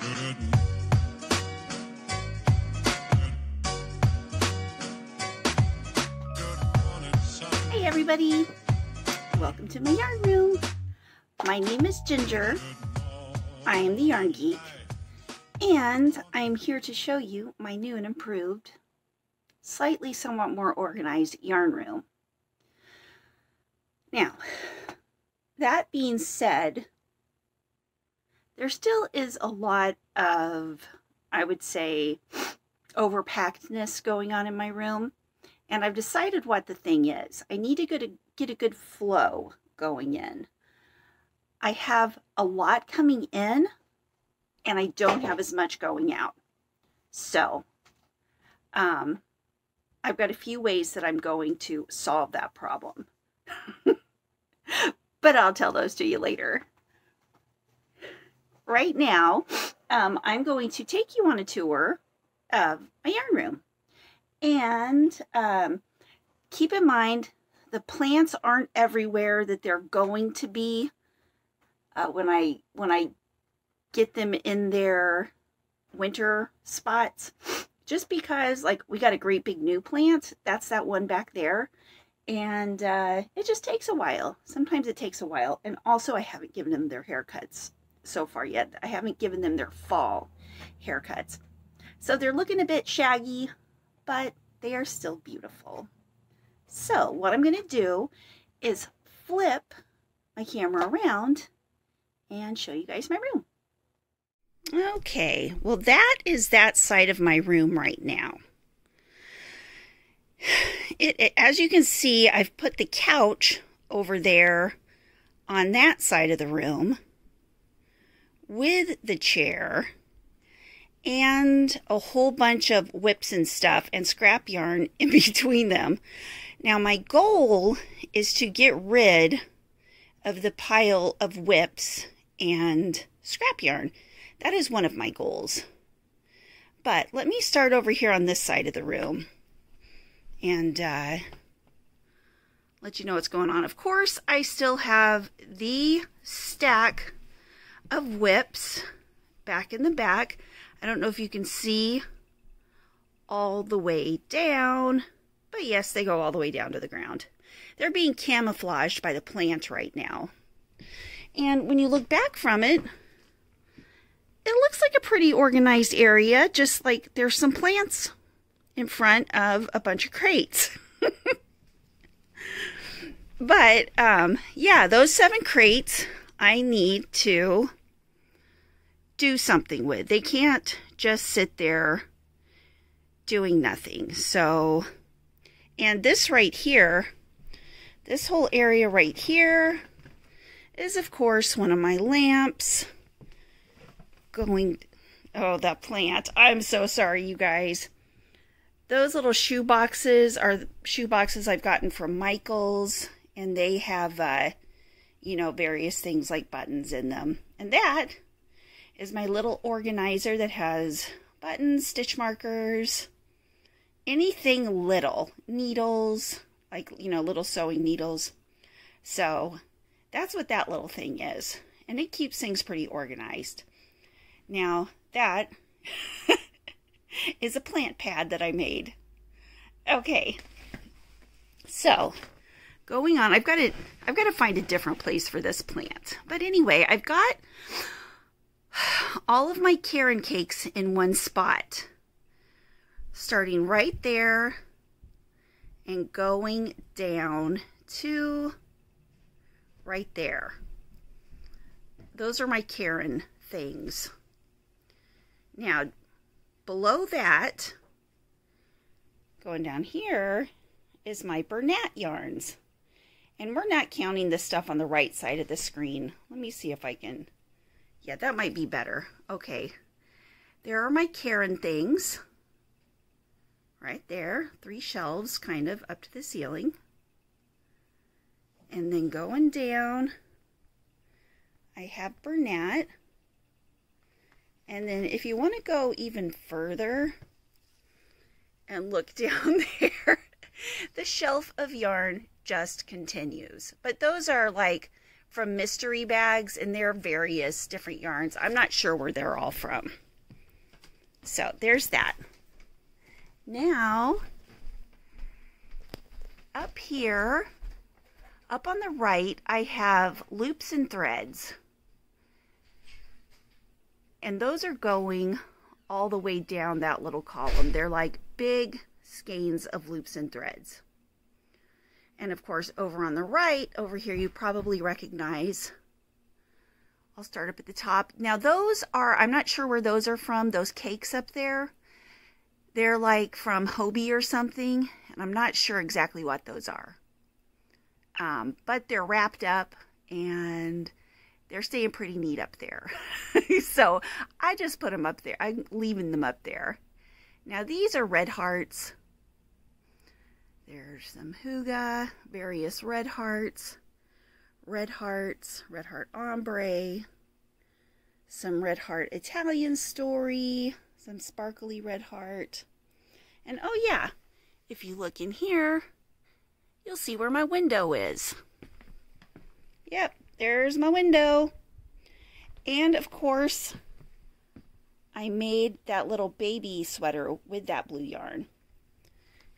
Hey everybody, welcome to my yarn room. My name is Ginger. I am the Yarn Geek, and I am here to show you my new and improved, slightly somewhat more organized yarn room. Now, that being said, there still is a lot of, I would say, overpackedness going on in my room. And I've decided what the thing is. I need to get a, get a good flow going in. I have a lot coming in and I don't have as much going out. So, um, I've got a few ways that I'm going to solve that problem. but I'll tell those to you later. Right now, um, I'm going to take you on a tour of my yarn room. And um, keep in mind, the plants aren't everywhere that they're going to be uh, when I when I get them in their winter spots. Just because, like, we got a great big new plant. That's that one back there. And uh, it just takes a while. Sometimes it takes a while. And also, I haven't given them their haircuts so far yet. I haven't given them their fall haircuts. So they're looking a bit shaggy, but they are still beautiful. So what I'm going to do is flip my camera around and show you guys my room. Okay, well that is that side of my room right now. It, it, as you can see, I've put the couch over there on that side of the room with the chair and a whole bunch of WIPs and stuff and scrap yarn in between them. Now, my goal is to get rid of the pile of WIPs and scrap yarn. That is one of my goals. But let me start over here on this side of the room and uh, let you know what's going on. Of course, I still have the stack of WIPs back in the back. I don't know if you can see all the way down, but yes, they go all the way down to the ground. They're being camouflaged by the plant right now. And when you look back from it, it looks like a pretty organized area, just like there's some plants in front of a bunch of crates. but um, yeah, those seven crates I need to do something with. They can't just sit there doing nothing. So, and this right here, this whole area right here is of course one of my lamps going, oh, that plant. I'm so sorry, you guys. Those little shoe boxes are shoe boxes I've gotten from Michaels, and they have, uh, you know, various things like buttons in them. And that is my little organizer that has buttons, stitch markers, anything little, needles, like, you know, little sewing needles. So that's what that little thing is. And it keeps things pretty organized. Now, that is a plant pad that I made. Okay. So, going on, I've got to I've got to find a different place for this plant. But anyway, I've got all of my Caron cakes in one spot. Starting right there and going down to right there. Those are my Caron things. Now, below that, going down here, is my Bernat yarns. And we're not counting the stuff on the right side of the screen. Let me see if I can yeah, that might be better. Okay. There are my Caron things. Right there. Three shelves kind of up to the ceiling. And then going down, I have Bernat. And then if you want to go even further and look down there, the shelf of yarn just continues. But those are like from mystery bags, and they're various different yarns. I'm not sure where they're all from. So there's that. Now, up here, up on the right, I have loops and threads. And those are going all the way down that little column. They're like big skeins of loops and threads. And of course, over on the right, over here, you probably recognize. I'll start up at the top. Now, those are, I'm not sure where those are from, those cakes up there. They're like from Hobie or something, and I'm not sure exactly what those are. Um, but they're wrapped up and they're staying pretty neat up there. so I just put them up there. I'm leaving them up there. Now, these are red hearts. There's some Hygge, various red hearts, red hearts, red heart ombre, some red heart Italian story, some sparkly red heart. And oh yeah, if you look in here, you'll see where my window is. Yep, there's my window. And of course, I made that little baby sweater with that blue yarn.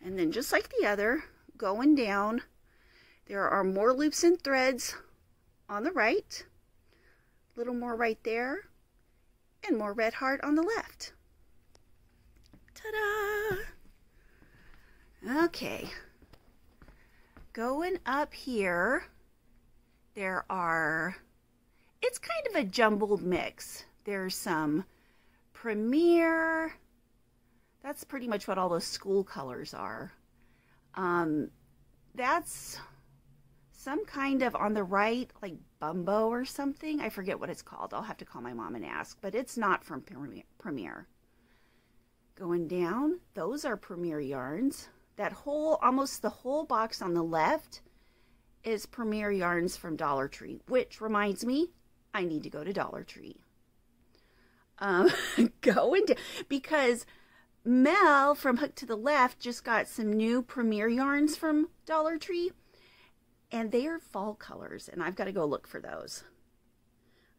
And then just like the other, going down, there are more loops and threads on the right, a little more right there, and more red heart on the left. Ta-da! Okay. Going up here, there are, it's kind of a jumbled mix. There's some Premier, that's pretty much what all those school colors are. Um, that's some kind of on the right, like Bumbo or something. I forget what it's called. I'll have to call my mom and ask, but it's not from Premier. Going down, those are Premier yarns. That whole, almost the whole box on the left is Premier yarns from Dollar Tree, which reminds me, I need to go to Dollar Tree. Um, going down, because Mel from Hooked to the Left just got some new Premier yarns from Dollar Tree, and they are fall colors, and I've got to go look for those.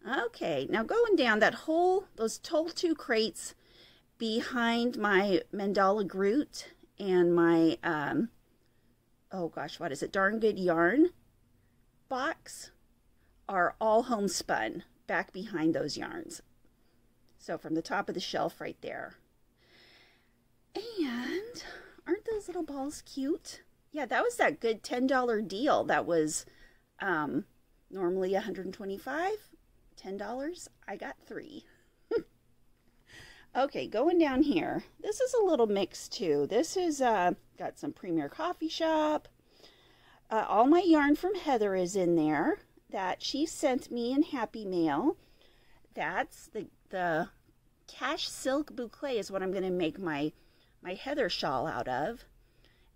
Okay, now going down that whole, those total two crates behind my Mandala Groot and my, um, oh gosh, what is it, Darn Good Yarn box are all homespun back behind those yarns. So from the top of the shelf right there. And aren't those little balls cute? Yeah, that was that good $10 deal that was um, normally 125 $10. I got three. okay, going down here. This is a little mix too. This is uh, got some Premier Coffee Shop. Uh, all my yarn from Heather is in there that she sent me in Happy Mail. That's the the cash silk boucle is what I'm going to make my my heather shawl out of.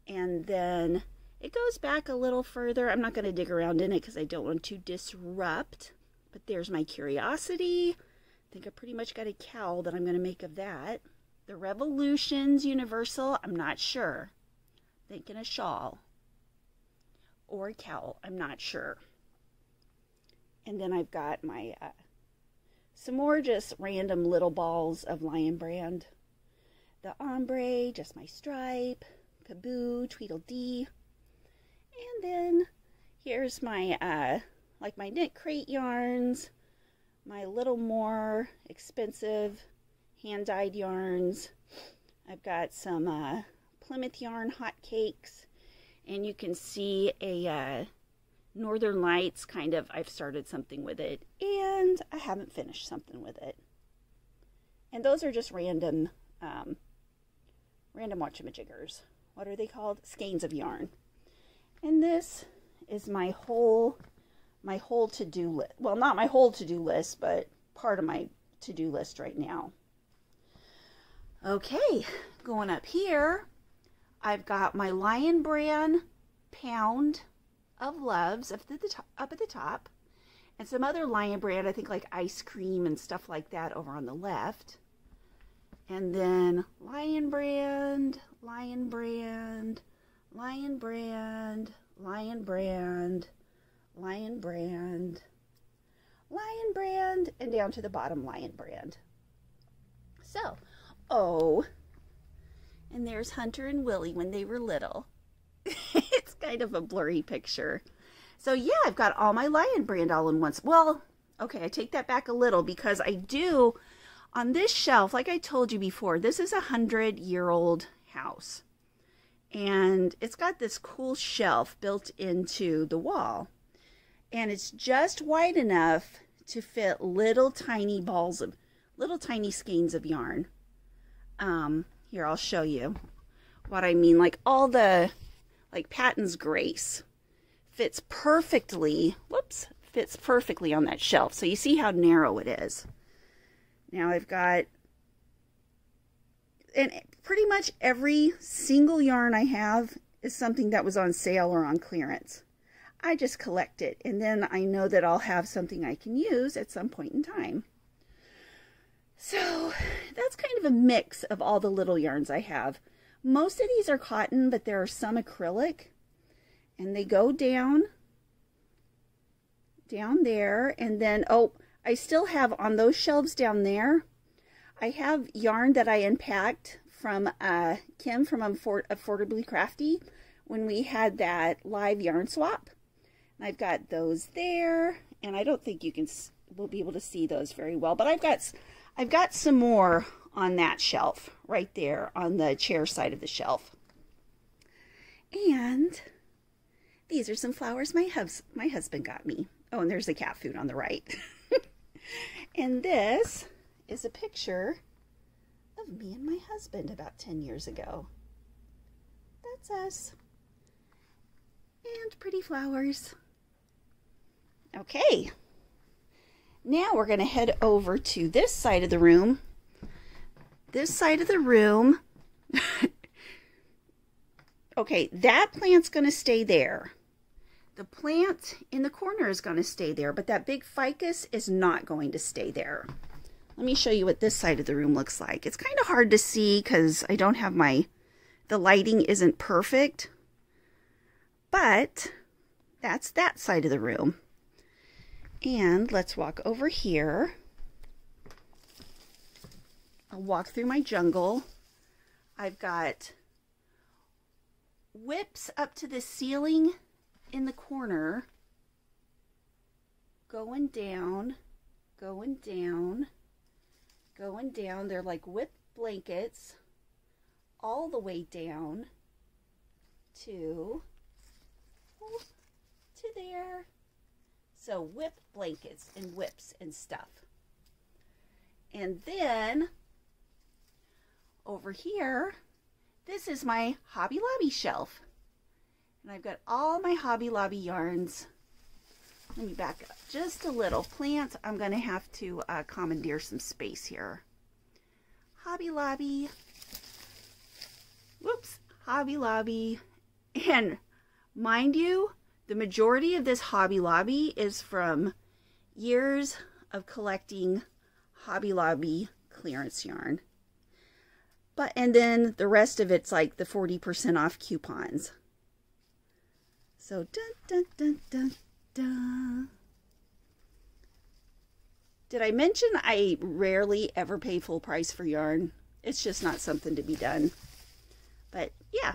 And then it goes back a little further. I'm not going to dig around in it because I don't want to disrupt. But there's my curiosity. I think I pretty much got a cowl that I'm going to make of that. The Revolutions Universal, I'm not sure. Thinking a shawl or a cowl, I'm not sure. And then I've got my uh, some more just random little balls of Lion Brand the ombre, just my stripe, Kaboo, Tweedledee. And then here's my, uh, like my knit crate yarns, my little more expensive hand-dyed yarns. I've got some uh, Plymouth yarn hot cakes, and you can see a uh, Northern Lights kind of, I've started something with it, and I haven't finished something with it. And those are just random um, random watchamajiggers. What are they called? Skeins of yarn. And this is my whole my whole to-do list. Well, not my whole to-do list, but part of my to-do list right now. Okay, going up here, I've got my Lion Brand pound of loves up at the top, up at the top and some other Lion Brand, I think like ice cream and stuff like that over on the left. And then Lion Brand, Lion Brand, Lion Brand, Lion Brand, Lion Brand, Lion Brand and down to the bottom Lion Brand. So, oh, and there's Hunter and Willie when they were little. it's kind of a blurry picture. So yeah, I've got all my Lion Brand all in once. Well, okay, I take that back a little because I do on this shelf, like I told you before, this is a hundred year old house. And it's got this cool shelf built into the wall. And it's just wide enough to fit little tiny balls of little tiny skeins of yarn. Um, here, I'll show you what I mean. Like all the, like Patons Grace fits perfectly, whoops, fits perfectly on that shelf. So you see how narrow it is. Now I've got, and pretty much every single yarn I have is something that was on sale or on clearance. I just collect it and then I know that I'll have something I can use at some point in time. So that's kind of a mix of all the little yarns I have. Most of these are cotton, but there are some acrylic and they go down, down there. And then, oh, I still have on those shelves down there, I have yarn that I unpacked from uh, Kim from Affordably Crafty when we had that live yarn swap. And I've got those there, and I don't think you can will be able to see those very well, but I've got I've got some more on that shelf right there on the chair side of the shelf. And these are some flowers my, hus my husband got me. Oh, and there's the cat food on the right. and this is a picture of me and my husband about 10 years ago. That's us. And pretty flowers. Okay. Now we're going to head over to this side of the room. This side of the room. okay, that plant's going to stay there. The plant in the corner is going to stay there, but that big ficus is not going to stay there. Let me show you what this side of the room looks like. It's kind of hard to see because I don't have my, the lighting isn't perfect, but that's that side of the room. And let's walk over here. I'll walk through my jungle. I've got WIPs up to the ceiling in the corner, going down, going down, going down. They're like WIP blankets all the way down to, to there. So WIP blankets and WIPs and stuff. And then over here, this is my Hobby Lobby shelf. And I've got all my Hobby Lobby yarns. Let me back up just a little. Plant, I'm going to have to uh, commandeer some space here. Hobby Lobby. Whoops. Hobby Lobby. And mind you, the majority of this Hobby Lobby is from years of collecting Hobby Lobby clearance yarn. But and then the rest of it's like the 40% off coupons. So, dun, dun, dun, dun, dun. Did I mention I rarely ever pay full price for yarn? It's just not something to be done. But yeah,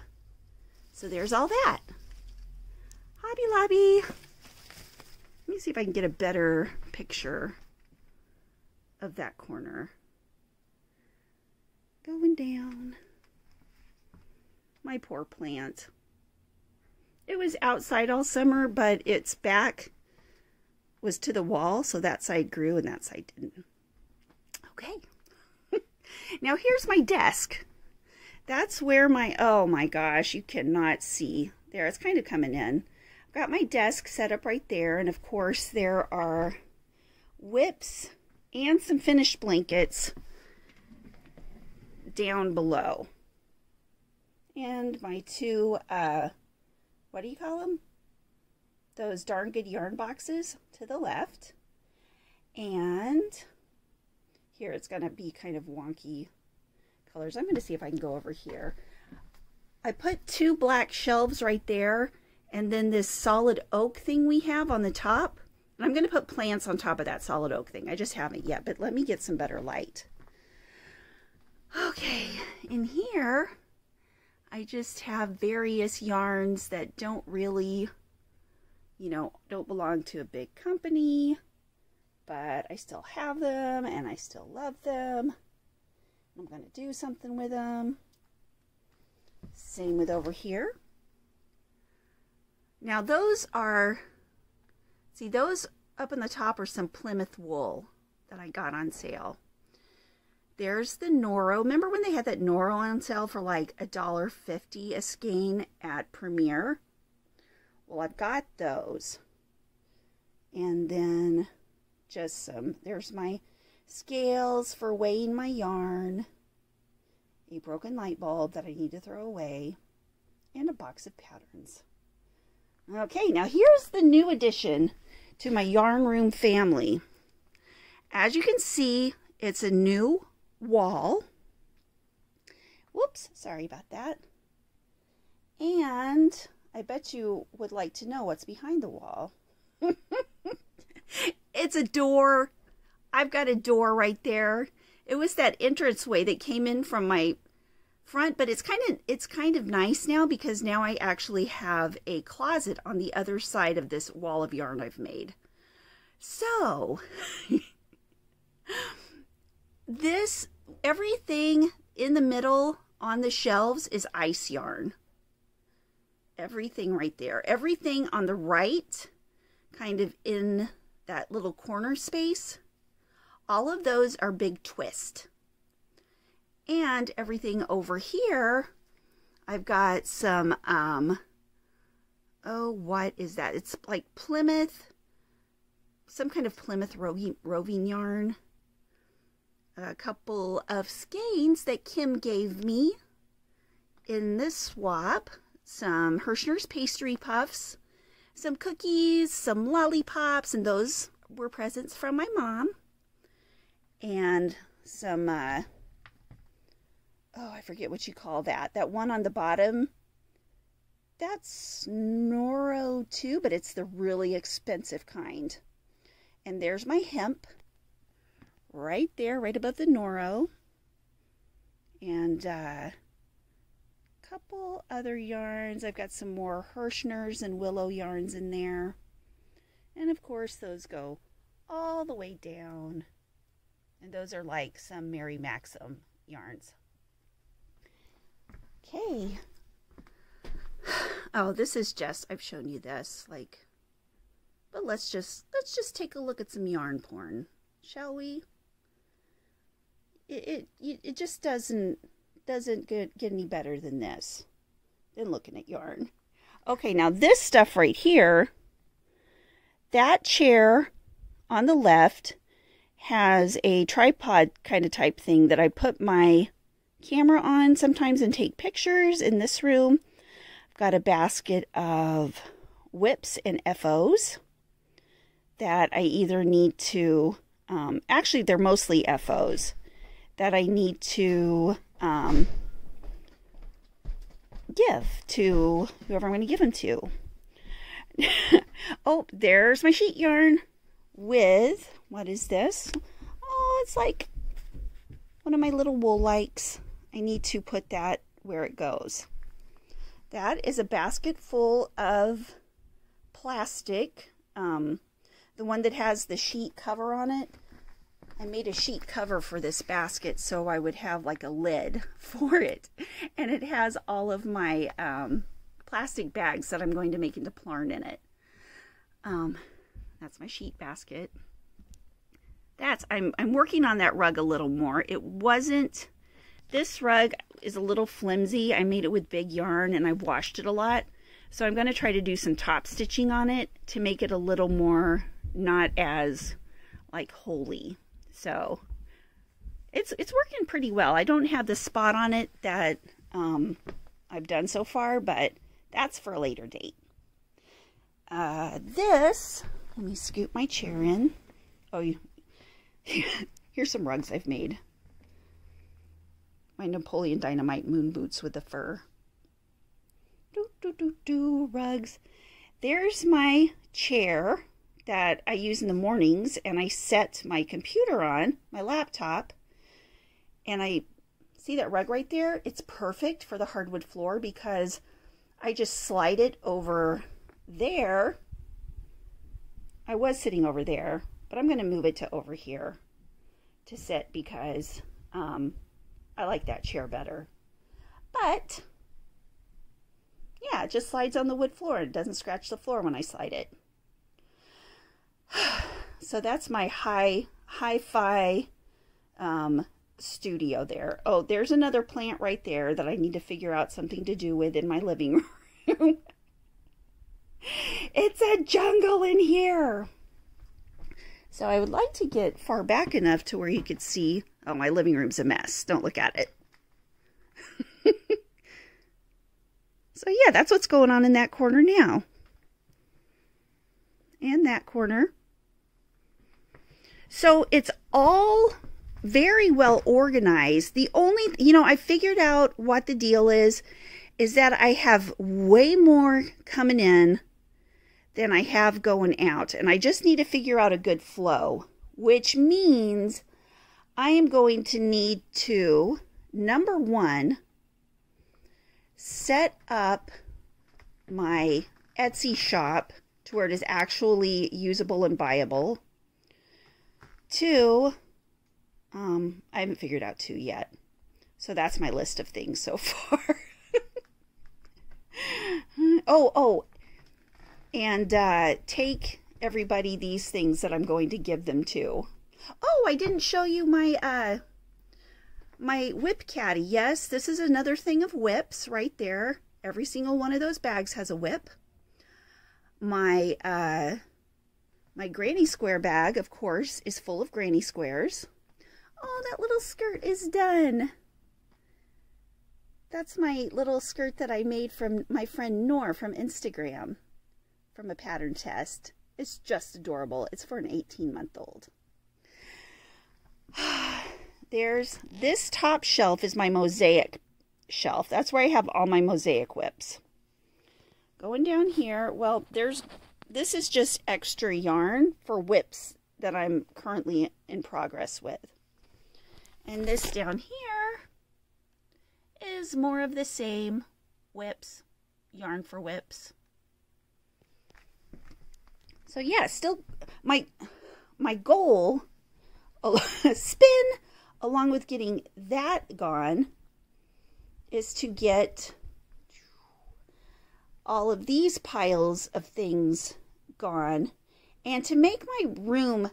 so there's all that. Hobby Lobby. Let me see if I can get a better picture of that corner. Going down. My poor plant. It was outside all summer, but its back was to the wall, so that side grew and that side didn't. Okay. now here's my desk. That's where my, oh my gosh, you cannot see. There, it's kind of coming in. I've got my desk set up right there, and of course there are WIPs and some finished blankets down below. And my two uh, what do you call them? Those darn good yarn boxes to the left. And here it's going to be kind of wonky colors. I'm going to see if I can go over here. I put two black shelves right there and then this solid oak thing we have on the top And I'm going to put plants on top of that solid oak thing. I just haven't yet, but let me get some better light. Okay, in here, I just have various yarns that don't really, you know, don't belong to a big company, but I still have them and I still love them. I'm going to do something with them. Same with over here. Now those are, see those up in the top are some Plymouth wool that I got on sale. There's the Noro. Remember when they had that Noro on sale for like a dollar fifty a skein at Premier? Well, I've got those. And then just some, there's my scales for weighing my yarn, a broken light bulb that I need to throw away, and a box of patterns. Okay, now here's the new addition to my yarn room family. As you can see, it's a new wall. Whoops, sorry about that. And I bet you would like to know what's behind the wall. it's a door. I've got a door right there. It was that entranceway that came in from my front, but it's kind of it's kind of nice now because now I actually have a closet on the other side of this wall of yarn I've made. So, this everything in the middle on the shelves is ice yarn. Everything right there. Everything on the right, kind of in that little corner space, all of those are big twist. And everything over here, I've got some, um, oh, what is that? It's like Plymouth, some kind of Plymouth roving, roving yarn a couple of skeins that Kim gave me in this swap. Some Herrschner's pastry puffs, some cookies, some lollipops, and those were presents from my mom. And some, uh, oh, I forget what you call that. That one on the bottom, that's Noro too, but it's the really expensive kind. And there's my hemp right there, right above the Noro. And a uh, couple other yarns. I've got some more Herrschner's and Willow yarns in there. And of course, those go all the way down. And those are like some Mary Maxim yarns. Okay. Oh, this is just, I've shown you this, like, but let's just, let's just take a look at some yarn porn, shall we? It, it, it just doesn't doesn't get, get any better than this than looking at yarn. Okay, now this stuff right here, that chair on the left has a tripod kind of type thing that I put my camera on sometimes and take pictures in this room. I've got a basket of WIPs and FOs that I either need to, um, actually, they're mostly FOs that I need to um, give to whoever I'm going to give them to. oh, there's my sheet yarn with, what is this? Oh, it's like one of my little wool likes. I need to put that where it goes. That is a basket full of plastic, um, the one that has the sheet cover on it. I made a sheet cover for this basket so I would have like a lid for it. And it has all of my um, plastic bags that I'm going to make into plarn in it. Um, that's my sheet basket. That's, I'm, I'm working on that rug a little more. It wasn't, this rug is a little flimsy. I made it with big yarn and I've washed it a lot. So I'm going to try to do some top stitching on it to make it a little more not as like holy. So it's it's working pretty well. I don't have the spot on it that um, I've done so far, but that's for a later date. Uh, this, let me scoop my chair in. Oh, you, here's some rugs I've made. My Napoleon Dynamite moon boots with the fur. Do, do, do, do, rugs. There's my chair that I use in the mornings and I set my computer on, my laptop, and I see that rug right there? It's perfect for the hardwood floor because I just slide it over there. I was sitting over there, but I'm going to move it to over here to sit because um, I like that chair better. But yeah, it just slides on the wood floor. It doesn't scratch the floor when I slide it. so that's my high hi-fi um, studio there. Oh, there's another plant right there that I need to figure out something to do with in my living room. it's a jungle in here. So I would like to get far back enough to where you could see, oh, my living room's a mess. Don't look at it. so yeah, that's what's going on in that corner now. And that corner. So it's all very well organized. The only, you know, I figured out what the deal is, is that I have way more coming in than I have going out. And I just need to figure out a good flow, which means I am going to need to, number one, set up my Etsy shop to where it is actually usable and buyable. Two, um, I haven't figured out two yet. So that's my list of things so far. oh, oh, and uh, take everybody these things that I'm going to give them to. Oh, I didn't show you my uh, my WIP caddy. Yes, this is another thing of WIPs right there. Every single one of those bags has a WIP. My uh, my granny square bag, of course, is full of granny squares. Oh, that little skirt is done. That's my little skirt that I made from my friend Nor from Instagram from a pattern test. It's just adorable. It's for an 18 month old. There's this top shelf is my mosaic shelf. That's where I have all my mosaic WIPs. Going down here, well, there's this is just extra yarn for WIPs that I'm currently in progress with. And this down here is more of the same WIPs, yarn for WIPs. So yeah, still my my goal spin along with getting that gone is to get all of these piles of things gone and to make my room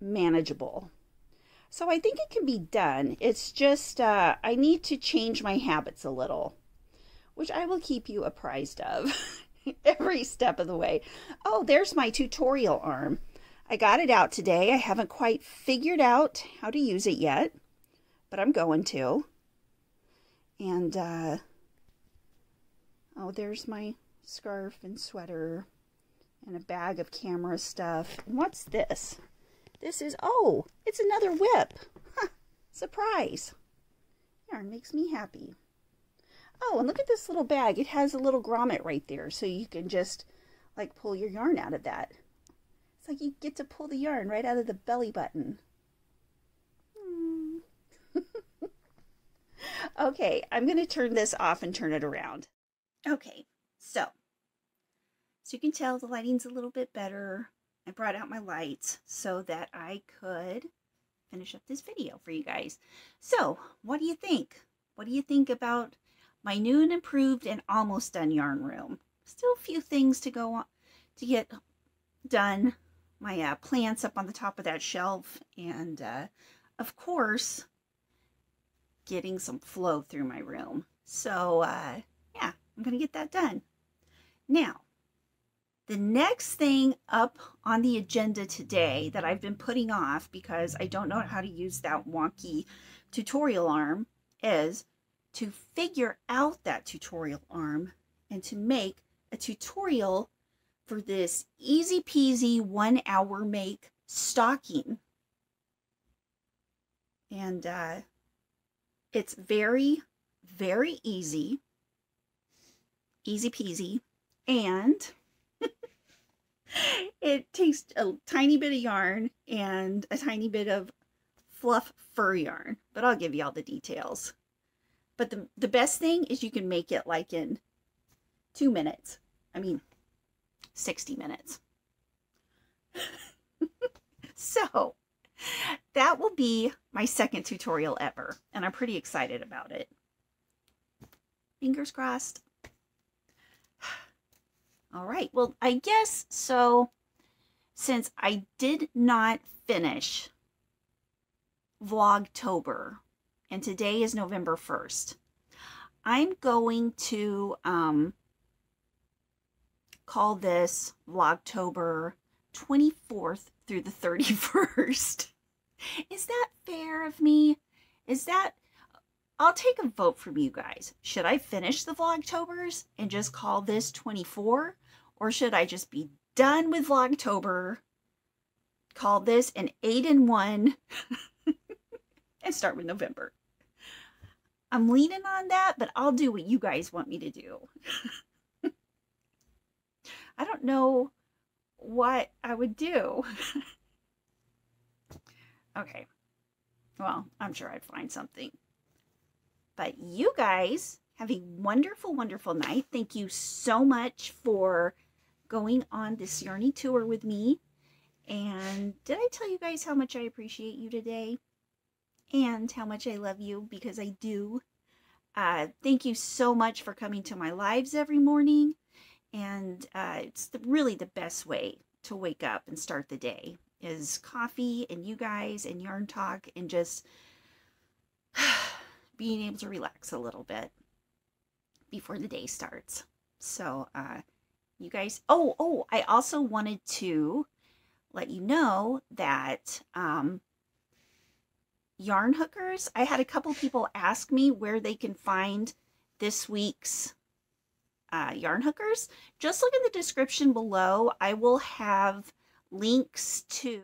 manageable. So I think it can be done. It's just uh, I need to change my habits a little, which I will keep you apprised of every step of the way. Oh, there's my tutorial arm. I got it out today. I haven't quite figured out how to use it yet, but I'm going to. And, uh, oh, there's my scarf and sweater and a bag of camera stuff. what's this? This is, oh, it's another WIP. Surprise. Yarn makes me happy. Oh, and look at this little bag. It has a little grommet right there, so you can just, like, pull your yarn out of that. It's like you get to pull the yarn right out of the belly button. Mm. okay, I'm going to turn this off and turn it around. Okay, so so you can tell the lighting's a little bit better. I brought out my lights so that I could finish up this video for you guys. So, what do you think? What do you think about my new and improved and almost done yarn room? Still a few things to go on to get done. My uh, plants up on the top of that shelf and, uh, of course, getting some flow through my room. So, uh, yeah, I'm going to get that done. Now, the next thing up on the agenda today that I've been putting off because I don't know how to use that wonky tutorial arm is to figure out that tutorial arm and to make a tutorial for this easy peasy one hour make stocking. And uh, it's very, very easy, easy peasy. And it takes a tiny bit of yarn and a tiny bit of fluff fur yarn, but I'll give you all the details. But the, the best thing is you can make it like in two minutes. I mean, 60 minutes. so that will be my second tutorial ever, and I'm pretty excited about it. Fingers crossed. All right, well, I guess so. Since I did not finish Vlogtober, and today is November 1st, I'm going to um, call this Vlogtober 24th through the 31st. Is that fair of me? Is that I'll take a vote from you guys. Should I finish the Vlogtobers and just call this 24? Or should I just be done with Vlogtober, call this an 8 in 1, and start with November? I'm leaning on that, but I'll do what you guys want me to do. I don't know what I would do. okay. Well, I'm sure I'd find something. But you guys have a wonderful, wonderful night. Thank you so much for going on this Yarny tour with me. And did I tell you guys how much I appreciate you today? And how much I love you because I do. Uh, thank you so much for coming to my lives every morning. And uh, it's the, really the best way to wake up and start the day is coffee and you guys and yarn talk and just being able to relax a little bit before the day starts. So, uh, you guys, oh, oh, I also wanted to let you know that um, yarn hookers, I had a couple people ask me where they can find this week's uh, yarn hookers. Just look in the description below. I will have links to